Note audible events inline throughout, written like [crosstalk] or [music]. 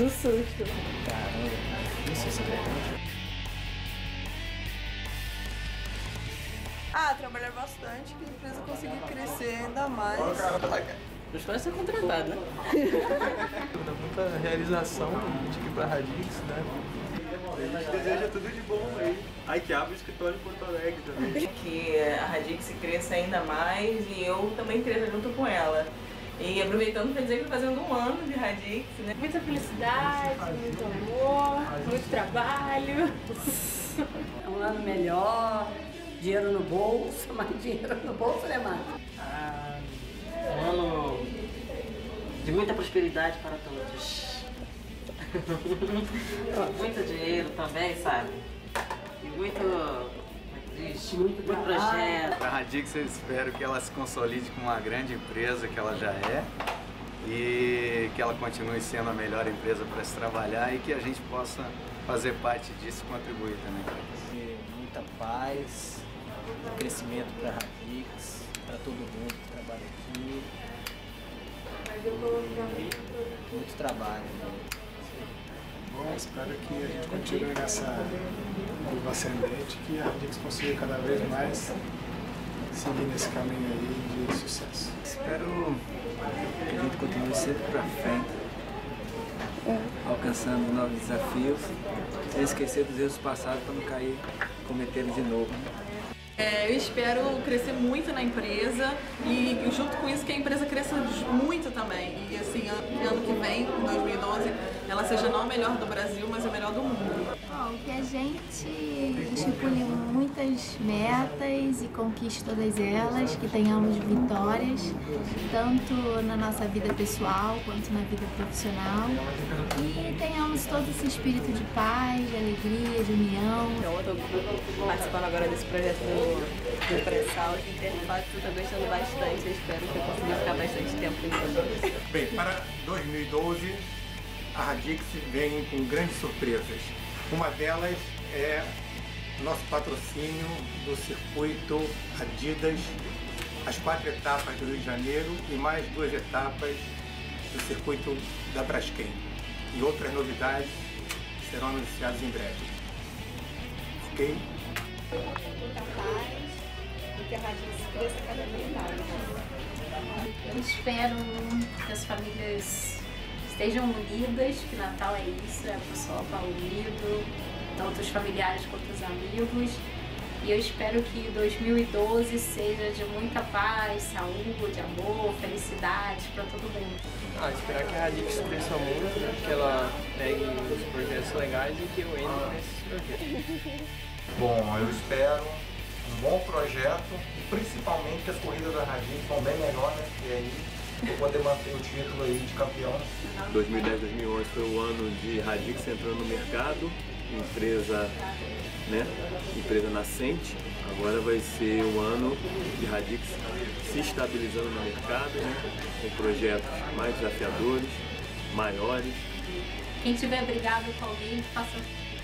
Do susto. Caramba, não sei se é verdade. Ah, trabalhar bastante, que a empresa conseguir crescer ainda mais. Os pais ser contratado, né? Muita realização de ir pra Radix, né? A gente deseja tudo de bom aí. Ai, que abre o escritório em Porto Alegre também. Que a Radix cresça ainda mais e eu também cresça junto com ela. E aproveitando para dizer que estou fazendo um ano de Radix, né? Muita felicidade, muito amor, muito trabalho. [laughs] Um ano melhor, dinheiro no bolso, [laughs] mais dinheiro no bolso, né, Marcos? Ah, um ano de muita prosperidade para todos. [laughs] muito dinheiro também, sabe? E muito, diz? muito projeto. Para a Radix eu espero que ela se consolide como uma grande empresa que ela já é e que ela continue sendo a melhor empresa para se trabalhar e que a gente possa fazer parte disso e contribuir também para isso. Muita paz, crescimento para a Radix, para todo mundo que trabalha aqui. E muito trabalho. Né? Bom, espero que a gente continue nessa curva ascendente, que a Radix consiga cada vez mais seguir nesse caminho aí de sucesso. Espero que a gente continue sempre para frente, alcançando novos desafios, sem esquecer dos erros passados para não cair cometê-los de novo. É, eu espero crescer muito na empresa e junto com isso que a empresa cresça muito também. E assim, ano que vem, em 2012, ela seja não a melhor do Brasil, mas a melhor do mundo. Que a gente estipule muitas metas e conquiste todas elas, que tenhamos vitórias, tanto na nossa vida pessoal quanto na vida profissional. E tenhamos todo esse espírito de paz, de alegria, de união. Então, eu estou participando agora desse projeto do, do pré-sal de interface, estou gostando bastante. Eu espero que eu consiga ficar bastante tempo em Bem, para 2012, a Radix vem com grandes surpresas. Uma delas é nosso patrocínio do circuito Adidas, as quatro etapas do Rio de Janeiro e mais duas etapas do circuito da Braskem. E outras novidades serão anunciadas em breve. Ok? Espero que as famílias estejam unidas, que Natal é isso, é o pessoal estar unido, tanto os familiares quanto os amigos. E eu espero que 2012 seja de muita paz, saúde, amor, felicidade para todo mundo. Ah, esperar que a Radix cresça muito, né? que ela pegue os projetos legais e que eu entre nesses projetos. [laughs] Bom, eu espero um bom projeto e principalmente que as corridas da Radix vão bem melhor, né? E aí vou poder manter o título aí de campeão. 2010, 2011 foi o ano de Radix entrando no mercado, empresa, né, empresa nascente. Agora vai ser o ano de Radix se estabilizando no mercado, né, com projetos mais desafiadores, maiores. Quem tiver brigado com alguém, faça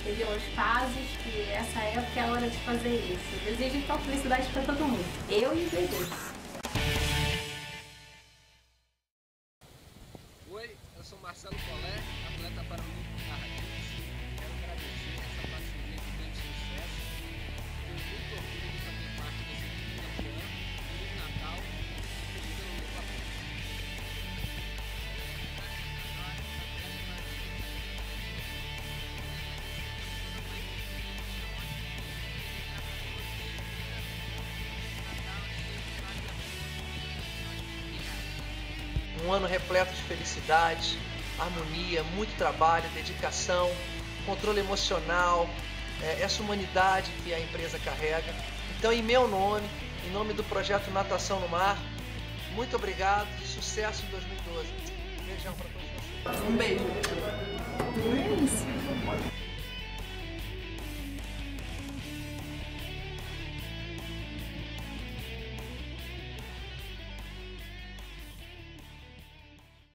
entendeu? As fases, que essa época é a hora de fazer isso. Desejo então felicidade para todo mundo. Eu e o bebê. Um ano repleto de felicidade, harmonia, muito trabalho, dedicação, controle emocional, é, essa humanidade que a empresa carrega. Então, em meu nome, em nome do projeto Natação no Mar, muito obrigado, sucesso em 2012. Beijão para todos vocês. Um beijo. É.